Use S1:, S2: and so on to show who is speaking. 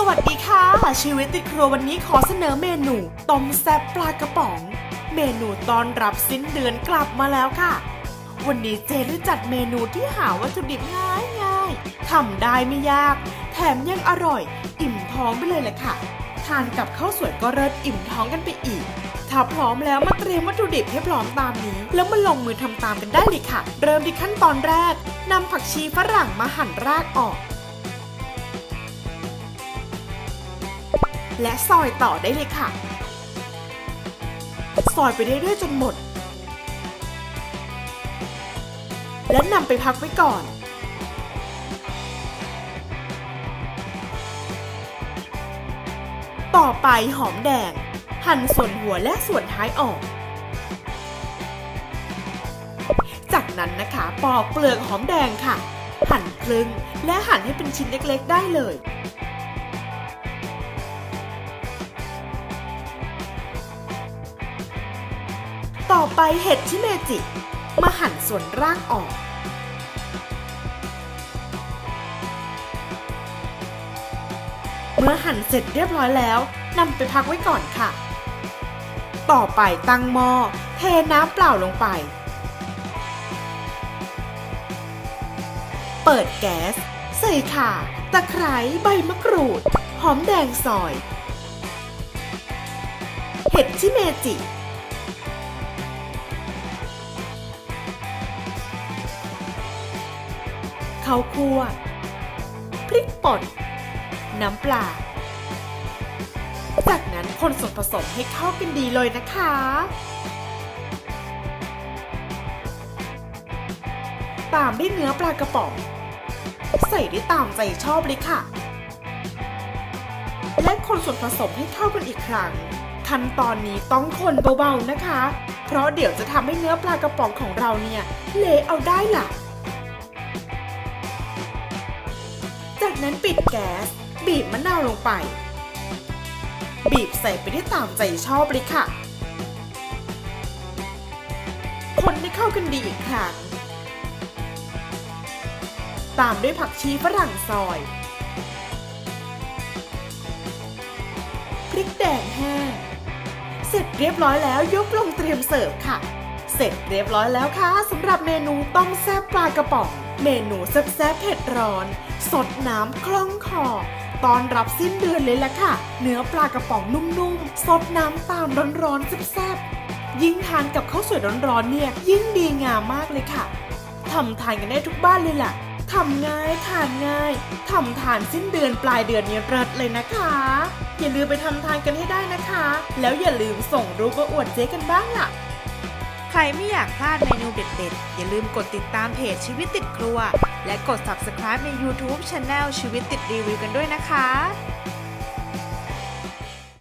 S1: สวัสดีค่ะ ชีวิตติดครัววันนี้ขอเสนอเมนูต้มแซ่บปลากระป๋อง เมนูตอนรับสิ้นเดือนกลับมาแล้วค่ะ วันนี้เจได้จัดเมนูที่หาวัตถุดิบง่ายง่ายทำได้ไม่ยาก แถมยังอร่อย อิ่มท้องไปเลยแหละค่ะ ทานกับข้าวสวยก็เลิศอิ่มท้องกันไปอีก ถ้าพร้อมแล้วมาเตรียมวัตถุดิบให้พร้อมตามนี้ แล้วมาลงมือทำตามกันได้เลยค่ะ เริ่มที่ขั้นตอนแรกนำผักชีฝรั่งมาหั่นรากออก และซอยต่อได้เลยค่ะ ซอยไปเรื่อยๆจนหมด และนำไปพักไว้ก่อน ต่อไปหอมแดง หั่นส่วนหัวและส่วนท้ายออก จากนั้นนะคะปอกเปลือกหอมแดงค่ะ หั่นครึ่งและหั่นให้เป็นชิ้นเล็กๆได้เลย ต่อไปเห็ดชิเมจิ มาหั่นส่วนร่างออก เมื่อหั่นเสร็จเรียบร้อยแล้วนำไปพักไว้ก่อนค่ะ ต่อไปตั้งหม้อเทน้ำเปล่าลงไป เปิดแก๊ส ใส่ข่า ตะไคร้ใบมะกรูด หอมแดงซอย เห็ดชิเมจิ ข้าวคั่ว พริกป่น น้ำปลา จากนั้นคนส่วนผสมให้เข้ากันดีเลยนะคะ ตามด้วยเนื้อปลากระป๋อง ใส่ได้ตามใจชอบเลยค่ะ และคนส่วนผสมให้เข้ากันอีกครั้งขั้นตอนนี้ต้องคนเบาๆนะคะ เพราะเดี๋ยวจะทำให้เนื้อปลากระป๋องของเราเนี่ย เละเอาได้ล่ะ นั้นปิดแก๊ส บีบมะนาวลงไป บีบใส่ไปได้ตามใจชอบเลยค่ะ คนให้เข้ากันดีอีกครั้ง ตามด้วยผักชีฝรั่งซอย พริกแดงแห้ง เสร็จเรียบร้อยแล้วยกลงเตรียมเสิร์ฟค่ะ เสร็จเรียบร้อยแล้วค่ะสำหรับเมนูต้มแซ่บปลากระป๋อง เมนูแซ่บๆเผ็ดร้อน สดน้ำคล่องคอตอนรับสิ้นเดือนเลยล่ะค่ะ เนื้อปลากระป๋องนุ่มๆ สดน้ำตามร้อนๆแซ่บๆ ยิ่งทานกับข้าวสวยร้อนๆเนี่ย ยิ่งดีงามมากเลยค่ะทำทานกันได้ทุกบ้านเลยล่ะทำง่ายทานง่ายทำทานสิ้นเดือนปลายเดือนนี้เริศเลยนะคะ อย่าลืมไปทำทานกันให้ได้นะคะ แล้วอย่าลืมส่งรูปมาอวดเจ๊กันบ้างล่ะ ใครไม่อยากพลาดเมนูเด็ดๆ อย่าลืมกดติดตามเพจชีวิตติดครัว และกด subscribe ใน YouTube Channel ชีวิตติดรีวิวกันด้วยนะคะ